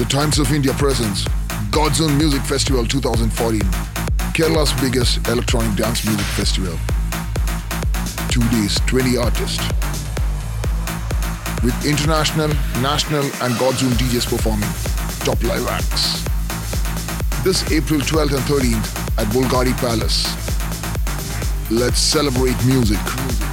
The Times of India presents God's Own Music Festival 2014, Kerala's biggest electronic dance music festival. Two days, 20 artists. With international, national, and God's Own DJs performing top live acts. This April 12th and 13th at Bolgatty Palace. Let's celebrate music.